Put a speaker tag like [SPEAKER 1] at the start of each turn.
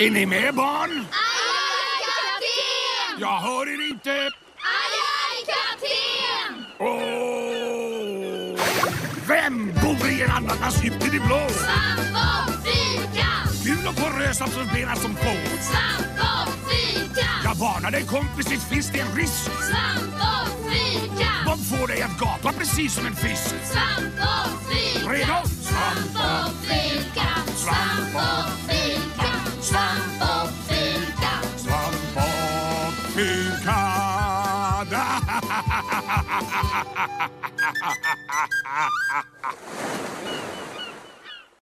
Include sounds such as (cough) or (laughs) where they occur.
[SPEAKER 1] Är ni med barn?
[SPEAKER 2] Ajaj, kapten!
[SPEAKER 1] Jag hör er inte.
[SPEAKER 2] Ajaj, kapten!
[SPEAKER 1] Åh! Vem bor i en ananas djupt i det blå?
[SPEAKER 2] Svamp och!
[SPEAKER 1] Gul och porös absorberar som få.
[SPEAKER 2] Svamp och fyrkant!
[SPEAKER 1] Jag varnar dig kompis, visst finns det en risk.
[SPEAKER 2] Svamp och fyrkant!
[SPEAKER 1] De får dig att gapa precis som en fisk.
[SPEAKER 2] Svamp och fyrkant!
[SPEAKER 1] Och fyrkant. (laughs)